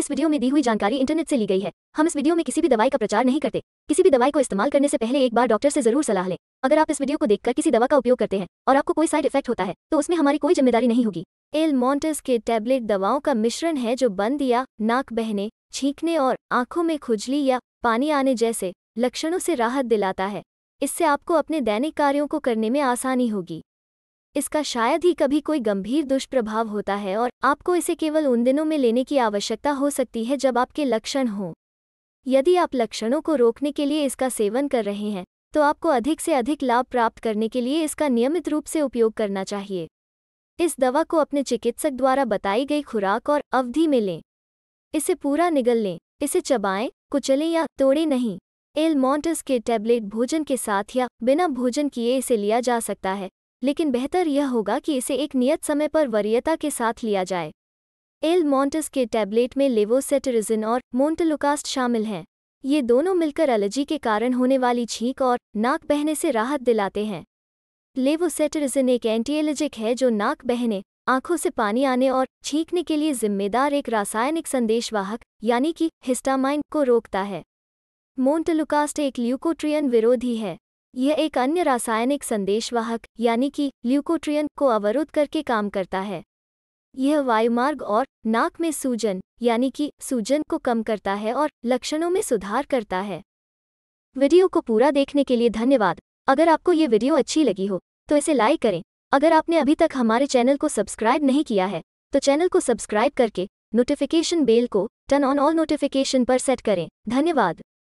इस वीडियो में दी हुई जानकारी इंटरनेट से ली गई है। हम इस वीडियो में किसी भी दवाई का प्रचार नहीं करते। किसी भी दवाई को इस्तेमाल करने से पहले एक बार डॉक्टर से ज़रूर सलाह लें। अगर आप इस वीडियो को देखकर किसी दवा का उपयोग करते हैं और आपको कोई साइड इफ़ेक्ट होता है तो उसमें हमारी कोई ज़िम्मेदारी नहीं होगी। एल मॉन्टस के टैबलेट दवाओं का मिश्रण है जो बंद या नाक बहने, छींकने और आँखों में खुजली या पानी आने जैसे लक्षणों से राहत दिलाता है। इससे आपको अपने दैनिक कार्यों को करने में आसानी होगी। इसका शायद ही कभी कोई गंभीर दुष्प्रभाव होता है और आपको इसे केवल उन दिनों में लेने की आवश्यकता हो सकती है जब आपके लक्षण हों। यदि आप लक्षणों को रोकने के लिए इसका सेवन कर रहे हैं तो आपको अधिक से अधिक लाभ प्राप्त करने के लिए इसका नियमित रूप से उपयोग करना चाहिए। इस दवा को अपने चिकित्सक द्वारा बताई गई खुराक और अवधि में लें। इसे पूरा निगल लें, इसे चबाएँ, कुचलें या तोड़ें नहीं। एल मॉन्टस के टैबलेट भोजन के साथ या बिना भोजन किए इसे लिया जा सकता है। लेकिन बेहतर यह होगा कि इसे एक नियत समय पर वरीयता के साथ लिया जाए। एल मॉन्टस के टैबलेट में लेवोसेटरिजिन और मोन्टलुकास्ट शामिल हैं। ये दोनों मिलकर एलर्जी के कारण होने वाली छींक और नाक बहने से राहत दिलाते हैं। लेवोसेटरिजिन एक एंटीएलर्जिक है जो नाक बहने, आँखों से पानी आने और छींकने के लिए जिम्मेदार एक रासायनिक संदेशवाहक, यानी कि हिस्टामाइन, को रोकता है। मोन्टलुकास्ट एक ल्यूकोट्रियन विरोधी है। यह एक अन्य रासायनिक संदेशवाहक, यानी कि ल्यूकोट्रियन को अवरुद्ध करके काम करता है। यह वायुमार्ग और नाक में सूजन, यानी कि सूजन को कम करता है और लक्षणों में सुधार करता है। वीडियो को पूरा देखने के लिए धन्यवाद। अगर आपको ये वीडियो अच्छी लगी हो तो इसे लाइक करें। अगर आपने अभी तक हमारे चैनल को सब्सक्राइब नहीं किया है तो चैनल को सब्सक्राइब करके नोटिफिकेशन बेल को टर्न ऑन ऑल नोटिफिकेशन पर सेट करें। धन्यवाद।